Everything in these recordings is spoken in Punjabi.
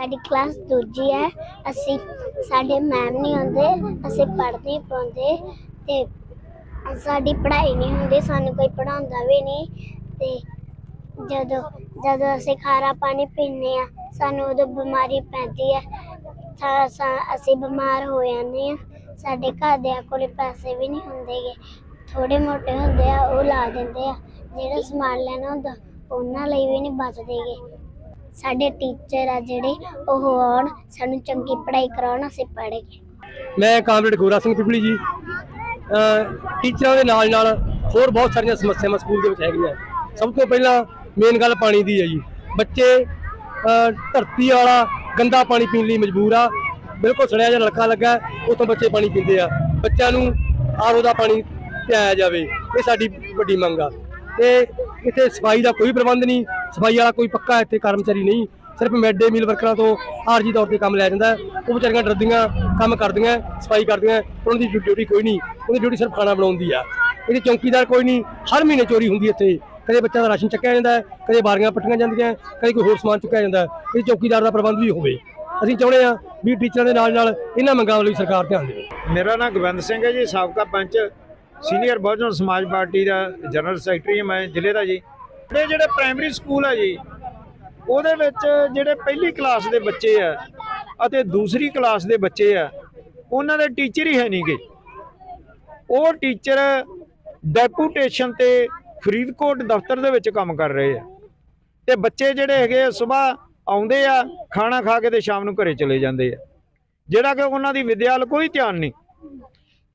ਸਾਡੀ ਕਲਾਸ ਦੂਜੀ ਹੈ। ਅਸੀਂ, ਸਾਡੇ ਮੈਮ ਨਹੀਂ ਆਉਂਦੇ, ਅਸੀਂ ਪੜ੍ਹ ਨਹੀਂ ਪਾਉਂਦੇ ਤੇ ਸਾਡੀ ਪੜ੍ਹਾਈ ਨਹੀਂ ਹੁੰਦੀ, ਸਾਨੂੰ ਕੋਈ ਪੜ੍ਹਾਉਂਦਾ ਵੀ ਨਹੀਂ ਤੇ ਜਦੋਂ ਜਦੋਂ ਅਸੀਂ ਖਾਰਾ ਪਾਣੀ ਪੀਂਦੇ ਆ ਸਾਨੂੰ ਉਦੋਂ ਬਿਮਾਰੀ ਪੈਂਦੀ ਹੈ। ਸਾ- ਅਸੀਂ ਬਿਮਾਰ ਹੋ ਜਾਂਦੇ ਆ ਸਾਡੇ ਘਰਦਿਆਂ ਕੋਲ ਪੈਸੇ ਵੀ ਨਹੀਂ ਹੁੰਦੇਗੇ ਥੋੜੇ ਮੋਟੇ ਹੁੰਦੇ ਆ, ਉਹ ਲਾ ਦਿੰਦੇ ਆ। ਜਿਹੜਾ ਸਮਾਨ ਲੈਣਾ ਹੁੰਦਾ, ਉਹਨਾਂ ਲਈ ਵੀ ਨਹੀਂ ਬਚਦੇਗੇ ਸਾਡੇ ਟੀਚਰ ਆ ਜਿਹੜੇ, ਉਹ ਆਉਣ, ਸਾਨੂੰ ਚੰਗੀ ਪੜ੍ਹਾਈ ਕਰਾਉਣ, ਅਸੀਂ ਪੜ੍ਹਗੇ। ਮੈਂ ਕਾਮਰੇਡ ਗੋਰਾ ਸਿੰਘ ਪਿਪਲੀ ਜੀ। ਟੀਚਰਾਂ ਦੇ ਨਾਲ ਨਾਲ ਹੋਰ ਬਹੁਤ ਸਾਰੀਆਂ ਸਮੱਸਿਆਵਾਂ ਸਕੂਲ ਦੇ ਵਿੱਚ ਹੈਗੀਆਂ। ਸਭ ਤੋਂ ਪਹਿਲਾਂ ਮੇਨ ਗੱਲ ਪਾਣੀ ਦੀ ਹੈ ਜੀ। ਬੱਚੇ ਧਰਤੀ ਵਾਲਾ ਗੰਦਾ ਪਾਣੀ ਪੀਣ ਲਈ ਮਜਬੂਰ ਆ। ਬਿਲਕੁਲ ਸੜਿਆ ਜਿਹਾ ਨਲਕਾ ਲੱਗਾ ਉਤੋਂ ਬੱਚੇ ਪਾਣੀ ਪੀਂਦੇ ਆ। ਬੱਚਿਆਂ ਨੂੰ ਆਰਓ ਦਾ ਪਾਣੀ ਪਿਆਇਆ ਜਾਵੇ, ਇਹ ਸਾਡੀ ਵੱਡੀ ਮੰਗ ਆ। ਤੇ ਇੱਥੇ ਸਫ਼ਾਈ ਦਾ ਕੋਈ ਪ੍ਰਬੰਧ ਨਹੀਂ ਸਫ਼ਾਈ ਵਾਲਾ ਕੋਈ ਪੱਕਾ ਇੱਥੇ ਕਰਮਚਾਰੀ ਨਹੀਂ, ਸਿਰਫ ਮਿਡ ਡੇ ਮੀਲ ਵਰਕਰਾਂ ਤੋਂ ਆਰਜੀ ਤੌਰ ਤੇ ਕੰਮ ਲਿਆ ਜਾਂਦਾ ਉਹ ਵਿਚਾਰੀਆਂ ਡਰਦੀਆਂ, ਕੰਮ ਕਰਦੀਆਂ, ਸਫ਼ਾਈ ਕਰਦੀਆਂ, ਉਹਨਾਂ ਦੀ ਡਿਊਟੀ ਕੋਈ ਨਹੀਂ। ਉਹਦੀ ਡਿਊਟੀ ਸਿਰਫ ਖਾਣਾ ਬਣਾਉਣ ਦੀ ਆ। ਇਹਦੀ ਚੌਕੀਦਾਰ ਕੋਈ ਨਹੀਂ, ਹਰ ਮਹੀਨੇ ਚੋਰੀ ਹੁੰਦੀ ਇੱਥੇ। ਕਦੇ ਬੱਚਿਆਂ ਦਾ ਰਾਸ਼ਨ ਚੱਕਿਆ ਜਾਂਦਾ ਕਦੇ ਬਾਰੀਆਂ ਪੱਟੀਆਂ ਜਾਂਦੀਆਂ ਕਦੇ ਕੋਈ ਹੋਰ ਸਮਾਨ ਚੁੱਕਿਆ ਜਾਂਦਾ ਹੈ। ਚੌਕੀਦਾਰ ਦਾ ਪ੍ਰਬੰਧ ਵੀ ਹੋਵੇ। ਅਸੀਂ ਚਾਹੁੰਦੇ ਹਾਂ ਵੀ ਟੀਚਰਾਂ ਦੇ ਨਾਲ ਨਾਲ ਇਹਨਾਂ ਮੰਗਾਂ ਵੱਲ ਵੀ ਸਰਕਾਰ ਧਿਆਨ ਦੇਵੇ। ਮੇਰਾ ਨਾਮ ਗੋਬਿੰਦ ਸਿੰਘ ਹੈ ਜੀ, ਸਾਬਕਾ ਪੰਚ ਸੀਨੀਅਰ ਬਹੁਜਨ ਸਮਾਜ ਪਾਰਟੀ ਦਾ ਜਨਰਲ ਸੈਕਟਰੀ ਮੈਂ, ਜ਼ਿਲ੍ਹੇ ਦਾ ਜੀ। ਇਹ ਜਿਹੜੇ ਪ੍ਰਾਇਮਰੀ ਸਕੂਲ ਹੈ ਜੀ, ਉਹਦੇ ਵਿੱਚ ਜਿਹੜੇ ਪਹਿਲੀ ਕਲਾਸ ਦੇ ਬੱਚੇ ਆ ਅਤੇ ਦੂਸਰੀ ਕਲਾਸ ਦੇ ਬੱਚੇ ਆ, ਉਹਨਾਂ ਦੇ ਟੀਚਰ ਹੀ ਹੈ ਨਹੀਂਗੇ ਉਹ ਟੀਚਰ ਡੈਪੂਟੇਸ਼ਨ ਤੇ ਫਰੀਦਕੋਟ ਦਫ਼ਤਰ ਦੇ ਵਿੱਚ ਕੰਮ ਕਰ ਰਹੇ ਆ। ਤੇ ਬੱਚੇ ਜਿਹੜੇ ਹੈਗੇ ਸਵੇਰ ਆਉਂਦੇ ਆ, ਖਾਣਾ ਖਾ ਕੇ ਤੇ ਸ਼ਾਮ ਨੂੰ ਘਰੇ ਚਲੇ ਜਾਂਦੇ ਆ। ਜਿਹੜਾ ਕਿ ਉਹਨਾਂ ਦੀ ਵਿਦਿਆ ਵੱਲ ਕੋਈ ਧਿਆਨ ਨਹੀਂ।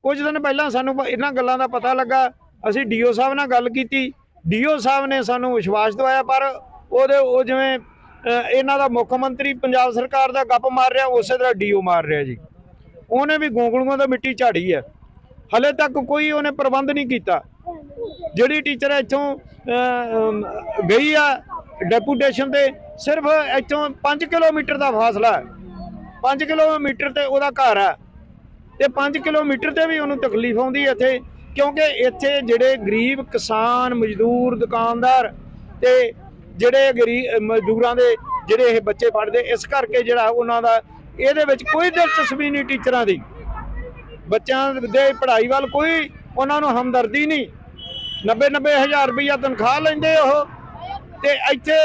ਕੁਝ ਦਿਨ ਪਹਿਲਾਂ ਸਾਨੂੰ ਇਹਨਾਂ ਗੱਲਾਂ ਦਾ ਪਤਾ ਲੱਗਾ, ਅਸੀਂ ਡੀਓ ਸਾਹਿਬ ਨਾਲ ਗੱਲ ਕੀਤੀ। ਡੀਓ ਸਾਹਿਬ ਨੇ ਸਾਨੂੰ ਵਿਸ਼ਵਾਸ ਦਿਵਾਇਆ, ਪਰ ਉਹਦੇ ਉਹ ਜਿਵੇਂ ਇਹਨਾਂ ਦਾ ਮੁੱਖ ਮੰਤਰੀ ਪੰਜਾਬ ਸਰਕਾਰ ਦਾ ਗੱਪ ਮਾਰ ਰਿਹਾ, ਉਸੇ ਤਰ੍ਹਾਂ ਡੀਓ ਮਾਰ ਰਿਹਾ ਜੀ। ਉਹਨੇ ਵੀ ਗੋਂਗਲੂਆਂ ਦਾ ਮਿੱਟੀ ਝਾੜੀ ਹੈ। ਹਲੇ ਤੱਕ ਕੋਈ ਉਹਨੇ ਪ੍ਰਬੰਧ ਨਹੀਂ ਕੀਤਾ। ਜਿਹੜੀ ਟੀਚਰ ਇੱਥੋਂ ਗਈ ਆ ਡੈਪੂਟੇਸ਼ਨ ਤੇ, ਸਿਰਫ ਇੱਥੋਂ 5 ਕਿਲੋਮੀਟਰ ਦਾ ਫਾਸਲਾ ਹੈ। 5 ਕਿਲੋਮੀਟਰ ਤੇ ਉਹਦਾ ਘਰ ਹੈ। ਤੇ 5 ਕਿਲੋਮੀਟਰ ਤੇ ਵੀ ਉਹਨੂੰ ਤਕਲੀਫ ਆਉਂਦੀ ਇੱਥੇ। ਕਿਉਂਕਿ ਇੱਥੇ ਜਿਹੜੇ ਗਰੀਬ ਕਿਸਾਨ, ਮਜ਼ਦੂਰ, ਦੁਕਾਨਦਾਰ ਤੇ ਜਿਹੜੇ ਗਰੀਬ ਮਜ਼ਦੂਰਾਂ ਦੇ ਜਿਹੜੇ ਇਹ ਬੱਚੇ ਪੜ੍ਹਦੇ, ਇਸ ਕਰਕੇ ਜਿਹੜਾ ਉਹਨਾਂ ਦਾ ਇਹਦੇ ਵਿੱਚ ਕੋਈ ਦਿਲਚਸਪੀ ਨਹੀਂ ਟੀਚਰਾਂ ਦੀ। ਬੱਚਿਆਂ ਦੇ ਪੜ੍ਹਾਈ ਵੱਲ ਕੋਈ ਉਹਨਾਂ ਨੂੰ ਹਮਦਰਦੀ ਨਹੀਂ। 90 90 ਹਜ਼ਾਰ ਰੁਪਈਆ ਤਨਖਾਹ ਲੈਂਦੇ ਉਹ ਤੇ ਇੱਥੇ,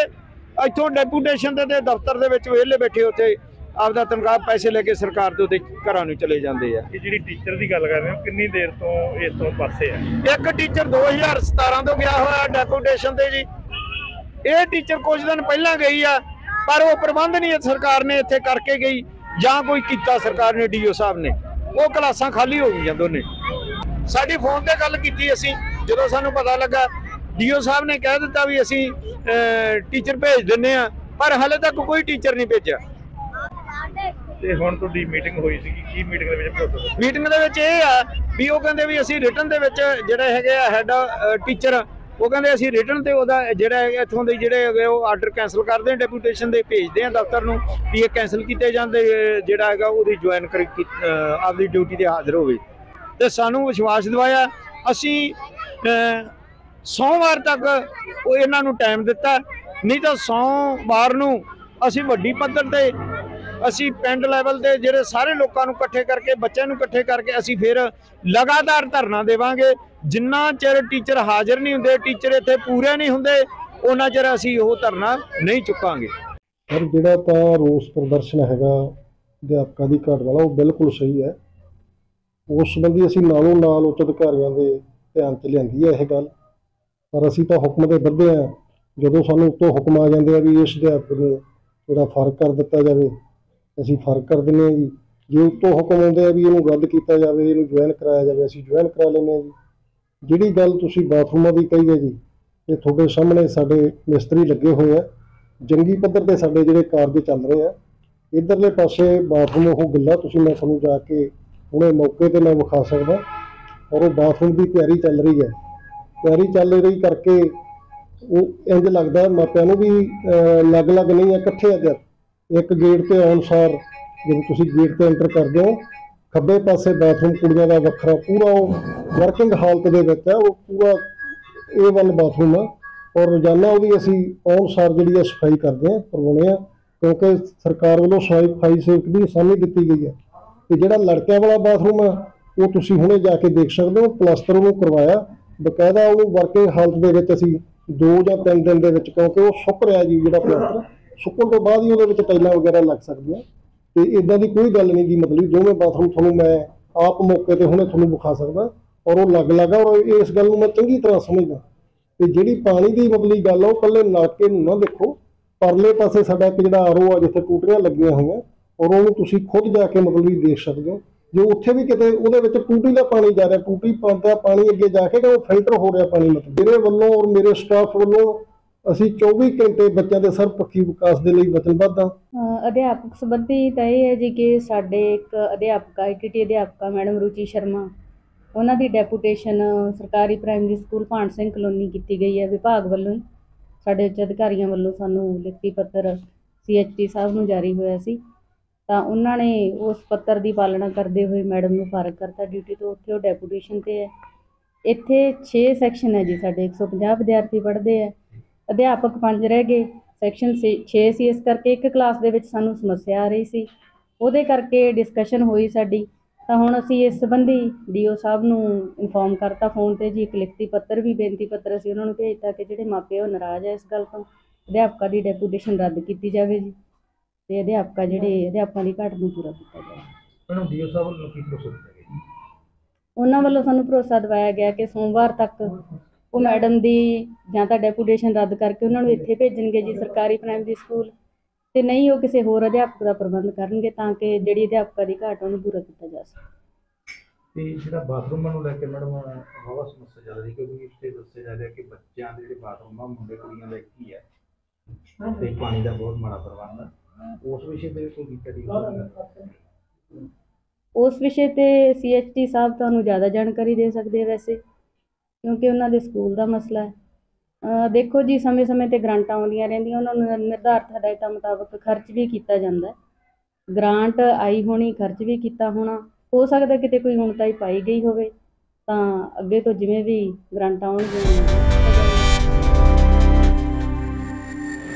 ਇੱਥੋਂ ਡੈਪੂਟੇਸ਼ਨ ਦੇ ਦਫ਼ਤਰ ਦੇ ਵਿੱਚ ਵਿਹਲੇ ਬੈਠੇ ਉੱਥੇ ਆਪਦਾ ਤਨਖਾਹ ਪੈਸੇ ਲੈ ਕੇ ਸਰਕਾਰ ਦੇ ਉੱਤੇ ਘਰਾਂ ਨੂੰ ਚਲੇ ਜਾਂਦੇ ਆ। ਇਹ ਜਿਹੜੀ ਟੀਚਰ ਦੀ ਗੱਲ ਕਰ ਰਹੇ ਹੋ ਕਿੰਨੀ ਦੇਰ ਤੋਂ ਇਸ ਤੋਂ ਪਾਸੇ ਹੈ ਇੱਕ ਟੀਚਰ 2017 ਤੋਂ ਗਿਆ ਹੋਇਆ ਡੈਪੂਟੇਸ਼ਨ ਤੇ ਜੀ। ਇਹ ਟੀਚਰ ਕੁਝ ਦਿਨ ਪਹਿਲਾਂ ਗਈ ਆ ਪਰ ਉਹ ਪ੍ਰਬੰਧ ਨਹੀਂ ਸਰਕਾਰ ਨੇ ਇੱਥੇ ਕਰਕੇ ਗਈ ਜਾਂ ਕੋਈ ਕੀਤਾ ਸਰਕਾਰ ਨੇ ਡੀਓ ਸਾਹਿਬ ਨੇ। ਉਹ ਕਲਾਸਾਂ ਖਾਲੀ ਹੋ ਗਈਆਂ ਦੋਨੇ। ਸਾਡੀ ਫੋਨ ਤੇ ਗੱਲ ਕੀਤੀ ਅਸੀਂ ਜਦੋਂ ਸਾਨੂੰ ਪਤਾ ਲੱਗਾ ਡੀਓ ਸਾਹਿਬ ਨੇ ਕਹਿ ਦਿੱਤਾ ਵੀ ਅਸੀਂ ਟੀਚਰ ਭੇਜ ਦਿੰਨੇ ਆ ਪਰ ਹਲੇ ਤੱਕ ਕੋਈ ਟੀਚਰ ਨਹੀਂ ਭੇਜਿਆ। ਤੇ ਹੁਣ ਤੁਹਾਡੀ ਮੀਟਿੰਗ ਹੋਈ ਸੀ, ਕੀ ਮੀਟਿੰਗ ਦੇ ਵਿੱਚ ਭਰੋਸਾ ਮੀਟਿੰਗ ਦੇ ਵਿੱਚ ਇਹ ਆ ਵੀ ਉਹ ਕਹਿੰਦੇ ਵੀ ਅਸੀਂ ਰਿਟਰਨ ਦੇ ਵਿੱਚ ਜਿਹੜੇ ਹੈਗੇ ਆ ਹੈਡ ਟੀਚਰ ਉਹ ਕਹਿੰਦੇ ਅਸੀਂ ਰਿਟਰਨ ਤੇ ਉਹਦਾ ਜਿਹੜਾ ਇੱਥੋਂ ਦੇ ਜਿਹੜੇ ਹੈਗੇ ਉਹ ਆਰਡਰ ਕੈਨਸਲ ਕਰਦੇ ਆ ਡੈਪੂਟੇਸ਼ਨ ਦੇ ਭੇਜਦੇ ਆ ਦਫ਼ਤਰ ਨੂੰ ਵੀ ਇਹ ਕੈਨਸਲ ਕੀਤੇ ਜਾਂਦੇ ਜਿਹੜਾ ਹੈਗਾ ਉਹਦੀ ਜੁਆਇਨ ਕਰ ਆਪਦੀ ਡਿਊਟੀ ਤੇ ਹਾਜ਼ਰ ਹੋਵੇ। ਤੇ ਸਾਨੂੰ ਵਿਸ਼ਵਾਸ ਦਿਵਾਇਆ, ਅਸੀਂ ਸੋਮਵਾਰ ਤੱਕ ਉਹ ਇਹਨਾਂ ਨੂੰ ਟਾਈਮ ਦਿੱਤਾ, ਨਹੀਂ ਤਾਂ ਸੋਮਵਾਰ ਨੂੰ ਅਸੀਂ ਵੱਡੀ ਪੱਧਰ ਤੇ ਅਸੀਂ ਪਿੰਡ ਲੈਵਲ ਤੇ ਜਿਹੜੇ ਸਾਰੇ ਲੋਕਾਂ ਨੂੰ ਇਕੱਠੇ ਕਰਕੇ, ਬੱਚਿਆਂ ਨੂੰ ਇਕੱਠੇ ਕਰਕੇ ਅਸੀਂ ਫਿਰ ਲਗਾਤਾਰ ਧਰਨਾ ਦੇਵਾਂਗੇ। ਜਿੰਨਾ ਚਿਰ ਟੀਚਰ ਹਾਜ਼ਰ ਨਹੀਂ ਹੁੰਦੇ ਟੀਚਰ ਇੱਥੇ ਪੂਰੇ ਨਹੀਂ ਹੁੰਦੇ, ਉਹਨਾਂ ਚਿਰ ਅਸੀਂ ਉਹ ਧਰਨਾ ਨਹੀਂ ਚੁੱਕਾਂਗੇ। ਪਰ ਜਿਹੜਾ ਤਾਂ ਰੋਸ ਪ੍ਰਦਰਸ਼ਨ ਹੈਗਾ ਅਧਿਆਪਕਾਂ ਦੀ ਘਾਟ ਵਾਲਾ, ਉਹ ਬਿਲਕੁਲ ਸਹੀ ਹੈ। ਉਸ ਸੰਬੰਧੀ ਅਸੀਂ ਨਾਲੋਂ ਨਾਲ ਉੱਚ ਅਧਿਕਾਰੀਆਂ ਦੇ ਧਿਆਨ 'ਚ ਲਿਆਂਦੀ ਹੈ ਇਹ ਗੱਲ। ਪਰ ਅਸੀਂ ਤਾਂ ਹੁਕਮ ਦੇ ਬੱਧੇ ਆ ਜਦੋਂ ਸਾਨੂੰ ਉੱਤੋਂ ਹੁਕਮ ਆ ਜਾਂਦੇ ਆ ਵੀ ਇਸ ਅਧਿਆਪਕ ਨੂੰ ਜਿਹੜਾ ਫ਼ਰਕ ਕਰ ਦਿੱਤਾ ਜਾਵੇ ਅਸੀਂ ਫ਼ਰਕ ਕਰ ਦਿੰਦੇ ਹਾਂ ਜੀ। ਜੇ ਉੱਤੋਂ ਹੁਕਮ ਆਉਂਦੇ ਆ ਵੀ ਇਹਨੂੰ ਰੱਦ ਕੀਤਾ ਜਾਵੇ, ਇਹਨੂੰ ਜੁਆਇਨ ਕਰਾਇਆ ਜਾਵੇ, ਅਸੀਂ ਜੁਆਇਨ ਕਰਾ ਲੈਂਦੇ ਹਾਂ ਜੀ। ਜਿਹੜੀ ਗੱਲ ਤੁਸੀਂ ਬਾਥਰੂਮਾਂ ਦੀ ਕਹੀ ਹੈ ਜੀ, ਇਹ ਤੁਹਾਡੇ ਸਾਹਮਣੇ ਸਾਡੇ ਮਿਸਤਰੀ ਲੱਗੇ ਹੋਏ ਆ। ਜੰਗੀ ਪੱਧਰ ਤੇ ਸਾਡੇ ਜਿਹੜੇ ਕਾਰਜ ਚੱਲ ਰਹੇ ਆ। ਇਧਰਲੇ ਪਾਸੇ ਬਾਥਰੂਮ ਉਹ ਗਿੱਲਾ ਤੁਸੀਂ ਮੈਂ ਤੁਹਾਨੂੰ ਜਾ ਕੇ ਹੁਣੇ ਮੌਕੇ ਤੇ ਮੈਂ ਵਿਖਾ ਸਕਦਾ। ਔਰ ਉਹ ਬਾਥਰੂਮ ਦੀ ਤਿਆਰੀ ਚੱਲ ਰਹੀ ਹੈ। ਤਿਆਰੀ ਚੱਲ ਰਹੀ ਕਰਕੇ ਉਹ ਇੰਜ ਲੱਗਦਾ ਮਾਪਿਆਂ ਨੂੰ ਵੀ ਅਲੱਗ-ਅਲੱਗ ਨਹੀਂ ਹੈ, ਇਕੱਠੇ ਆ ਇੱਕ ਗੇਟ ਤੇ ਅਨੁਸਾਰ ਜਦੋਂ ਤੁਸੀਂ ਗੇਟ ਤੇ ਐਂਟਰ ਕਰਦੇ ਹੋ, ਖੱਬੇ ਪਾਸੇ ਬਾਥਰੂਮ ਕੁੜੀਆਂ ਦਾ ਵੱਖਰਾ ਪੂਰਾ ਉਹ ਵਰਕਿੰਗ ਹਾਲਤ ਦੇ ਵਿੱਚ ਹੈ, ਉਹ ਪੂਰਾ A1 ਬਾਥਰੂਮ ਆ ਔਰ ਰੋਜ਼ਾਨਾ ਉਹਦੀ ਅਸੀਂ ਅਨੁਸਾਰ ਜਿਹੜੀ ਹੈ ਸਫ਼ਾਈ ਕਰਦੇ ਹਾਂ, ਕਰਵਾਉਂਦੇ ਹਾਂ, ਕਿਉਂਕਿ ਸਰਕਾਰ ਵੱਲੋਂ ਸਫ਼ਾਈ ਸਫ਼ਾਈ ਸੇਵਕ ਦੀ ਨਿਸ਼ਾਨੀ ਦਿੱਤੀ ਗਈ ਹੈ ਤੇ ਜਿਹੜਾ ਲੜਕਿਆਂ ਵਾਲਾ ਬਾਥਰੂਮ ਆ, ਉਹ ਤੁਸੀਂ ਹੁਣੇ ਜਾ ਕੇ ਦੇਖ ਸਕਦੇ ਹੋ ਪਲਾਸਟਰ ਉਹਨੂੰ ਕਰਵਾਇਆ, ਬਕਾਇਦਾ ਉਹਨੂੰ ਵਰਕਿੰਗ ਹਾਲਤ ਦੇ ਵਿੱਚ ਅਸੀਂ ਦੋ ਜਾਂ ਤਿੰਨ ਦਿਨ ਦੇ ਵਿੱਚ ਕਿਉਂਕਿ ਉਹ ਸੁੱਕ ਰਿਹਾ ਜੀ ਜਿਹੜਾ ਪਲਾਸਟਰ ਸੁੱਕਣ ਤੋਂ ਬਾਅਦ ਹੀ ਉਹਦੇ ਵਿੱਚ ਟਾਈਲਾਂ ਵਗੈਰਾ ਲੱਗ ਸਕਦੀਆਂ। ਤੇ ਇਦਾਂ ਦੀ ਕੋਈ ਗੱਲ ਨਹੀਂ ਗੀ ਮਤਲਬ ਦੋਵੇਂ ਬਾਥਰੂਮ ਤੁਹਾਨੂੰ ਮੈਂ ਆਪ ਮੌਕੇ ਤੇ ਹੁਣੇ ਤੁਹਾਨੂੰ ਵਿਖਾ ਸਕਦਾ ਔਰ ਉਹ ਲੱਗ ਲੱਗਾ ਔਰ ਇਸ ਗੱਲ ਨੂੰ ਮੈਂ ਚੰਗੀ ਤਰ੍ਹਾਂ ਸਮਝਦਾ। ਤੇ ਜਿਹੜੀ ਪਾਣੀ ਦੀ ਮਤਲਬ ਗੱਲ ਆ, ਉਹ ਕੱਲੇ ਨਲਕੇ ਨੂੰ ਨਾ ਦੇਖੋ। ਪਰਲੇ ਪਾਸੇ ਸਾਡਾ ਇੱਕ ਜਿਹੜਾ ਆਰਓ ਆ, ਜਿੱਥੇ ਟੂਟੀਆਂ ਲੱਗੀਆਂ ਹੋਈਆਂ, ਔਰ ਉਹਨੂੰ ਤੁਸੀਂ ਖੁਦ ਜਾ ਕੇ ਮਤਲਬ ਵੀ ਦੇਖ ਸਕਦੇ ਹੋ। ਜੇ ਉੱਥੇ ਵੀ ਕਿਤੇ ਉਹਦੇ ਵਿੱਚ ਟੂਟੀ ਦਾ ਪਾਣੀ ਜਾ ਰਿਹਾ, ਟੂਟੀ ਪਾਉਂਦਾ ਪਾਣੀ ਅੱਗੇ ਜਾ ਕੇ ਉਹ ਫਿਲਟਰ ਹੋ ਰਿਹਾ ਪਾਣੀ ਮਤਲਬ। ਮੇਰੇ ਵੱਲੋਂ ਔਰ ਮੇਰੇ ਸਟਾਫ ਵੱਲੋਂ ਅਸੀਂ 24 ਘੰਟੇ ਬੱਚਿਆਂ ਦੇ ਸਰਵਪੱਖੀ ਵਿਕਾਸ ਦੇ ਲਈ ਵਚਨਬੱਧ ਹਾਂ। ਅਧਿਆਪਕ ਸੰਬੰਧੀ ਤਾਂ ਇਹ ਹੈ ਜੀ ਕਿ ਸਾਡੇ ਇੱਕ ਅਧਿਆਪਕਾ ਆਈਟੀਟੀ ਅਧਿਆਪਕਾ ਮੈਡਮ ਰੁਚੀ ਸ਼ਰਮਾ। ਉਹਨਾਂ ਦੀ ਡੈਪੂਟੇਸ਼ਨ ਸਰਕਾਰੀ primary school Bhan Singh colony ਕੀਤੀ ਗਈ ਹੈ ਵਿਭਾਗ ਵੱਲੋਂ। ਹੀ ਸਾਡੇ ਉੱਚ ਅਧਿਕਾਰੀਆਂ ਵੱਲੋਂ ਸਾਨੂੰ ਲਿਖਤੀ ਪੱਤਰ ਸੀਐਚਟੀ ਸਾਹਿਬ ਨੂੰ ਜਾਰੀ ਹੋਇਆ ਸੀ। ਤਾਂ ਉਹਨਾਂ ਨੇ ਉਸ ਪੱਤਰ ਦੀ ਪਾਲਣਾ ਕਰਦੇ ਹੋਏ ਮੈਡਮ ਨੂੰ ਫਾਰਗ ਕਰਤਾ ਡਿਊਟੀ ਤੋਂ। ਉੱਥੇ ਉਹ ਡੈਪੂਟੇਸ਼ਨ ਤੇ ਹੈ। ਇੱਥੇ 6 ਸੈਕਸ਼ਨ ਹੈ ਜੀ ਸਾਡੇ। 150 ਵਿਦਿਆਰਥੀ ਪੜ੍ਹਦੇ ਹੈ ਅਧਿਆਪਕ ਪੰਜ ਰਹਿ ਗਏ ਸੈਕਸ਼ਨ 6 ਸੀ ਇਸ ਕਰਕੇ ਇੱਕ ਕਲਾਸ ਦੇ ਵਿੱਚ ਸਾਨੂੰ ਸਮੱਸਿਆ ਆ ਰਹੀ ਸੀ। ਉਹਦੇ ਕਰਕੇ ਡਿਸਕਸ਼ਨ ਹੋਈ ਸਾਡੀ। ਤਾਂ ਹੁਣ ਅਸੀਂ ਇਸ ਸੰਬੰਧੀ ਡੀਓ ਸਾਹਿਬ ਨੂੰ ਇਨਫੋਰਮ ਕਰਤਾ ਫੋਨ ਤੇ ਜੀ ਇੱਕ ਲਿਖਤੀ ਪੱਤਰ ਵੀ ਬੇਨਤੀ ਪੱਤਰ ਅਸੀਂ ਉਹਨਾਂ ਨੂੰ ਭੇਜਤਾ ਕਿ ਜਿਹੜੇ ਮਾਪੇ ਉਹ ਨਾਰਾਜ਼ ਹੈ ਇਸ ਗੱਲ ਤੋਂ। ਅਧਿਆਪਕਾਂ ਦੀ ਡੈਪੂਟੇਸ਼ਨ ਰੱਦ ਕੀਤੀ ਜਾਵੇ ਜੀ। ਤੇ ਅਧਿਆਪਕਾਂ ਜਿਹੜੇ ਅਧਿਆਪਕਾਂ ਦੀ ਘਾਟ ਨੂੰ ਪੂਰਾ ਕੀਤਾ ਜਾਵੇ। ਮੈਨੂੰ ਡੀਓ ਸਾਹਿਬ ਵੱਲੋਂ ਕੀ ਭਰੋਸਾ ਦਿੱਤਾ ਗਿਆ ਜੀ? ਉਹਨਾਂ ਵੱਲੋਂ ਸਾਨੂੰ ਭਰੋਸਾ ਦਿਵਾਇਆ ਗਿਆ ਕਿ ਸੋਮਵਾਰ ਤੱਕ ਉਹ ਮੈਡਮ ਦੀ ਜਾਂ ਤਾਂ ਡੈਪੂਟੇਸ਼ਨ ਰੱਦ ਕਰਕੇ ਉਹਨਾਂ ਨੂੰ ਇੱਥੇ ਭੇਜਣਗੇ ਜੀ ਸਰਕਾਰੀ ਪ੍ਰਾਇਮਰੀ ਸਕੂਲ। ਤੇ ਨਹੀਂ ਉਹ ਕਿਸੇ ਹੋਰ ਅਧਿਆਪਕ ਦਾ ਪ੍ਰਬੰਧ ਕਰਨਗੇ ਤਾਂ ਕਿ ਜਿਹੜੀ ਅਧਿਆਪਕਾਂ ਦੀ ਘਾਟ ਉਹਨੂੰ ਪੂਰਾ ਕੀਤਾ ਜਾ ਸਕੇ। ਤੇ ਜਿਹੜਾ ਬਾਥਰੂਮਾਂ ਨੂੰ ਲੈ ਕੇ ਮੈਡਮ ਹਵਾ ਸਮੱਸਿਆ ਚੱਲ ਰਹੀ ਕਿਉਂਕਿ ਇੱਥੇ ਦੱਸਿਆ ਜਾ ਰਿਹਾ ਕਿ ਬੱਚਿਆਂ ਦੇ ਜਿਹੜੇ ਬਾਥਰੂਮ ਮੁੰਡੇ ਕੁੜੀਆਂ ਦਾ ਇੱਕ ਹੀ ਹੈ ਤੇ ਪਾਣੀ ਦਾ ਬਹੁਤ ਮਾੜਾ ਪ੍ਰਬੰਧ ਹੈ ਉਸ ਵਿਸ਼ੇ ਤੇ ਕੋਈ ਜੀ ਉਸ ਵਿਸ਼ੇ ਤੇ ਸੀਐਚਟੀ ਸਾਹਿਬ ਤੁਹਾਨੂੰ ਜ਼ਿਆਦਾ ਜਾਣਕਾਰੀ ਦੇ ਸਕਦੇ ਵੈਸੇ। ਕਿਉਂਕਿ ਉਹਨਾਂ ਦੇ ਸਕੂਲ ਦਾ ਮਸਲਾ ਹੈ। ਦੇਖੋ ਜੀ, ਸਮੇਂ-ਸਮੇਂ ਤੇ ਗ੍ਰਾਂਟਾਂ ਆਉਂਦੀਆਂ ਰਹਿੰਦੀਆਂ, ਉਹਨਾਂ ਨੂੰ ਨਿਰਧਾਰਤ ਹਦਾਇਤਾਂ ਮੁਤਾਬਕ ਖਰਚ ਵੀ ਕੀਤਾ ਜਾਂਦਾ ਹੈ। ਗ੍ਰਾਂਟ ਆਈ ਹੋਣੀ, ਖਰਚ ਵੀ ਕੀਤਾ ਹੋਣਾ, ਹੋ ਸਕਦਾ ਕਿਤੇ ਕੋਈ ਹੁਣ ਤਾਈ ਪਾਈ ਗਈ ਹੋਵੇ, ਤਾਂ ਅੱਗੇ ਤੋਂ ਜਿਵੇਂ ਵੀ ਗ੍ਰਾਂਟਾਂ ਆਉਣਗੀਆਂ।